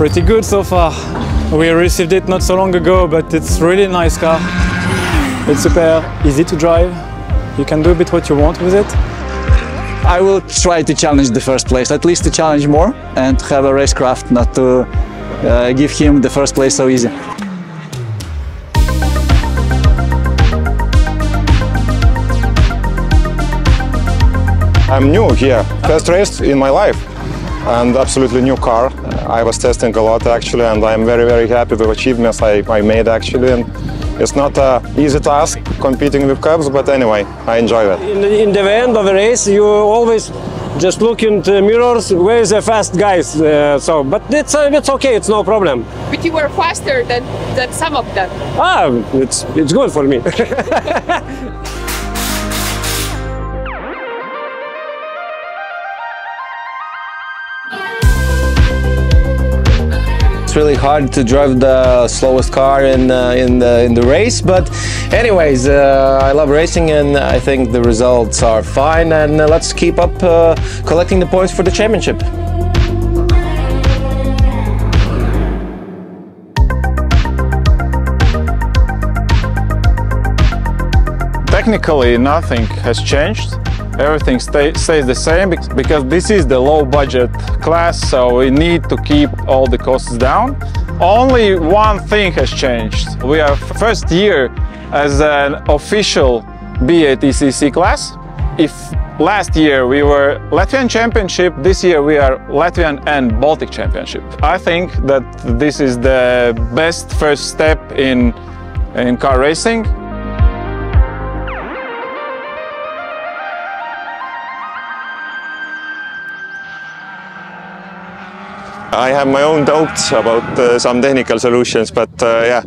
Pretty good so far. We received it not so long ago, but it's really nice car. It's super easy to drive. You can do a bit what you want with it. I will try to challenge the first place, at least to challenge more and to have a racecraft, not to uh, give him the first place so easy. I'm new here, first race in my life and absolutely new car. I was testing a lot actually and I'm very very happy with achievements I, I made actually and it's not an easy task competing with cabs but anyway I enjoy that. In, in the end of a race you always just look into mirrors where is the fast guys uh, so but it's uh, it's okay it's no problem But you were faster than, than some of them. ah it's it's good for me It's really hard to drive the slowest car in uh, in the in the race, but anyways, uh, I love racing and I think the results are fine. And uh, let's keep up uh, collecting the points for the championship. Technically, nothing has changed. Everything stay, stays the same because this is the low budget class, so we need to keep all the costs down. Only one thing has changed. We are first year as an official BATCC class. If last year we were Latvian championship, this year we are Latvian and Baltic championship. I think that this is the best first step in in car racing. I have my own doubts about uh, some technical solutions, but uh, yeah,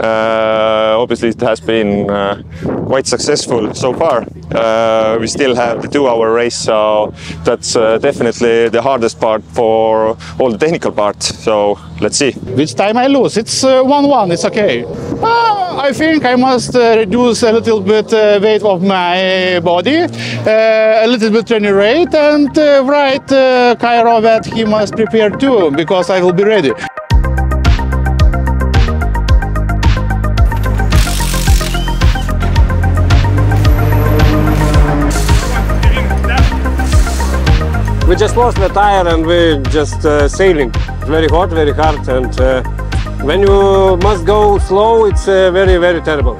uh, obviously it has been uh, quite successful so far. Uh, we still have the two-hour race, so that's uh, definitely the hardest part for all the technical part. So let's see. Which time I lose? It's 1-1, it's okay. Uh, I think I must uh, reduce a little bit uh, weight of my body, uh, a little bit training rate, and write uh, Cairo that he must prepare too, because I will be ready. we just lost the tire and we just uh, sailing very hot very hard and uh, when you must go slow it's uh, very very terrible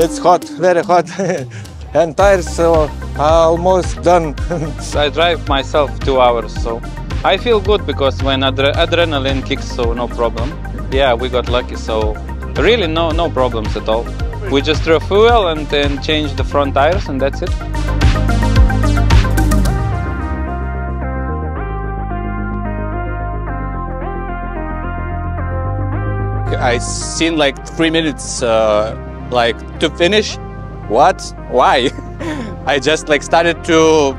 It's hot, very hot, and tires are almost done. I drive myself two hours, so I feel good because when adre- adrenaline kicks, so no problem. Yeah, we got lucky, so really no no problems at all. We just threw fuel and then change the front tires, and that's it. I seen like three minutes uh, like to finish. What? Why? I just like started to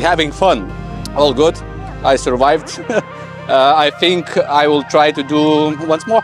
having fun. All good. I survived. uh, I think I will try to do once more.